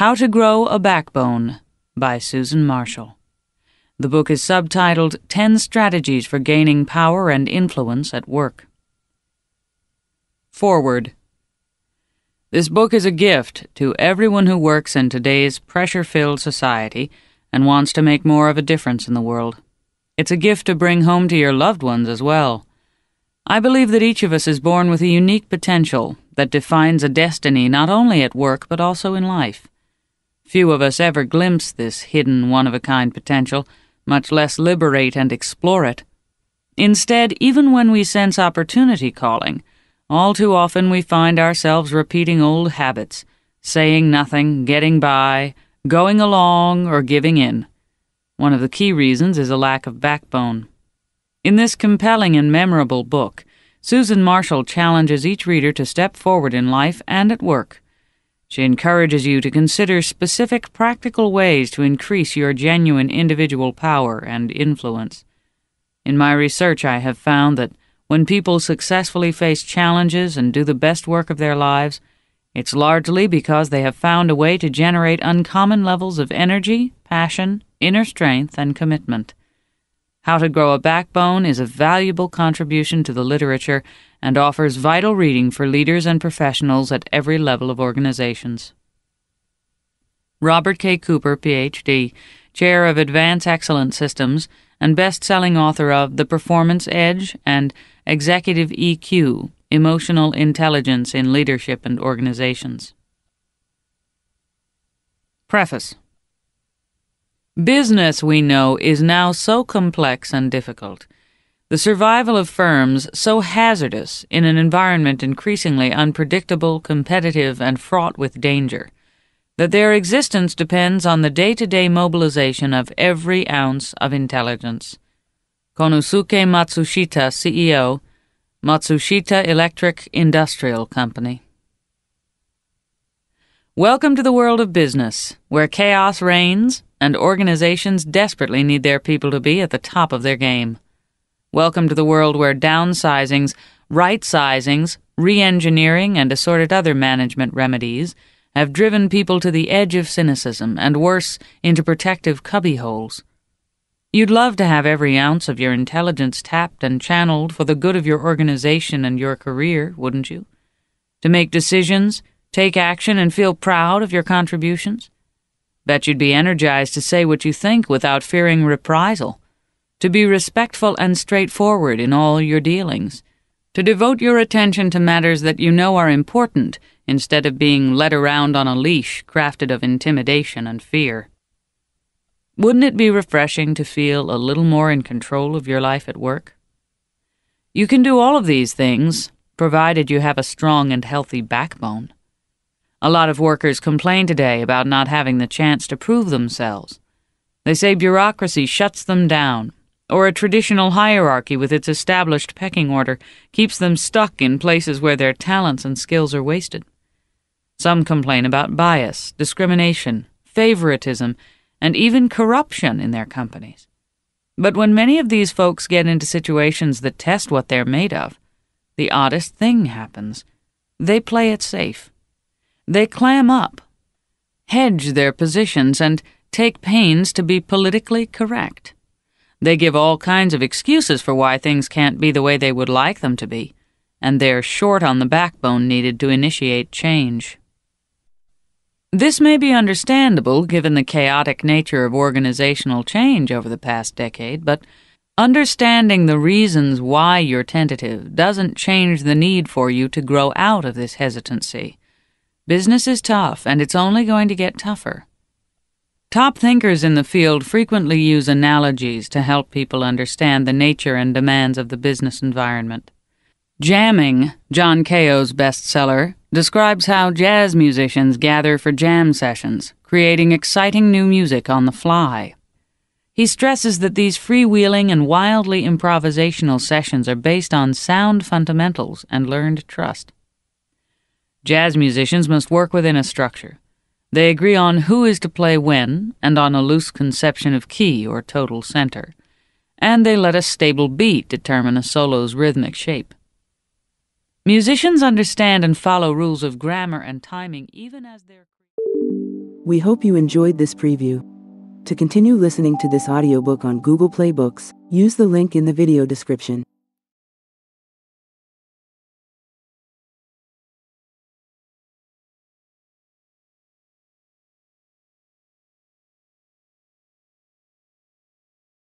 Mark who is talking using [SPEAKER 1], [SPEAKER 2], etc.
[SPEAKER 1] How to Grow a Backbone by Susan Marshall. The book is subtitled 10 Strategies for Gaining Power and Influence at Work. Forward. This book is a gift to everyone who works in today's pressure filled society and wants to make more of a difference in the world. It's a gift to bring home to your loved ones as well. I believe that each of us is born with a unique potential that defines a destiny not only at work but also in life. Few of us ever glimpse this hidden one of a kind potential much less liberate and explore it. Instead, even when we sense opportunity calling, all too often we find ourselves repeating old habits, saying nothing, getting by, going along, or giving in. One of the key reasons is a lack of backbone. In this compelling and memorable book, Susan Marshall challenges each reader to step forward in life and at work she encourages you to consider specific practical ways to increase your genuine individual power and influence. In my research, I have found that when people successfully face challenges and do the best work of their lives, it's largely because they have found a way to generate uncommon levels of energy, passion, inner strength, and commitment. How to Grow a Backbone is a valuable contribution to the literature and offers vital reading for leaders and professionals at every level of organizations. Robert K. Cooper, Ph.D., Chair of Advance Excellence Systems, and best selling author of The Performance Edge and Executive EQ Emotional Intelligence in Leadership and Organizations. Preface Business, we know, is now so complex and difficult the survival of firms so hazardous in an environment increasingly unpredictable, competitive, and fraught with danger that their existence depends on the day to day mobilization of every ounce of intelligence. Konosuke Matsushita, CEO, Matsushita Electric Industrial Company. Welcome to the world of business, where chaos reigns and organizations desperately need their people to be at the top of their game. Welcome to the world where downsizings, right sizings, re engineering, and assorted other management remedies have driven people to the edge of cynicism and worse, into protective cubbyholes. You'd love to have every ounce of your intelligence tapped and channeled for the good of your organization and your career, wouldn't you? To make decisions, take action, and feel proud of your contributions? Bet you'd be energized to say what you think without fearing reprisal to be respectful and straightforward in all your dealings, to devote your attention to matters that you know are important instead of being led around on a leash crafted of intimidation and fear. Wouldn't it be refreshing to feel a little more in control of your life at work? You can do all of these things, provided you have a strong and healthy backbone. A lot of workers complain today about not having the chance to prove themselves. They say bureaucracy shuts them down, or a traditional hierarchy with its established pecking order keeps them stuck in places where their talents and skills are wasted. Some complain about bias, discrimination, favoritism, and even corruption in their companies. But when many of these folks get into situations that test what they're made of, the oddest thing happens. They play it safe. They clam up, hedge their positions, and take pains to be politically correct. They give all kinds of excuses for why things can't be the way they would like them to be, and they're short on the backbone needed to initiate change. This may be understandable given the chaotic nature of organizational change over the past decade, but understanding the reasons why you're tentative doesn't change the need for you to grow out of this hesitancy. Business is tough, and it's only going to get tougher. Top thinkers in the field frequently use analogies to help people understand the nature and demands of the business environment. Jamming, John Kao's bestseller, describes how jazz musicians gather for jam sessions, creating exciting new music on the fly. He stresses that these freewheeling and wildly improvisational sessions are based on sound fundamentals and learned trust. Jazz musicians must work within a structure they agree on who is to play when and on a loose conception of key or tonal center, and they let a stable beat determine a solo's rhythmic shape. Musicians understand and follow rules of grammar and timing even as they're
[SPEAKER 2] We hope you enjoyed this preview. To continue listening to this audiobook on Google Play Books, use the link in the video description.